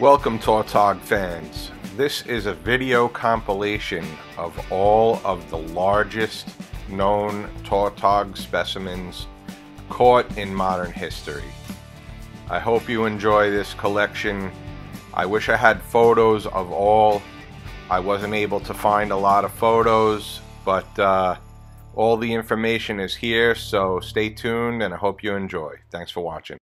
Welcome Tautog fans. This is a video compilation of all of the largest known Tautog specimens caught in modern history. I hope you enjoy this collection. I wish I had photos of all. I wasn't able to find a lot of photos, but uh, all the information is here, so stay tuned and I hope you enjoy. Thanks for watching.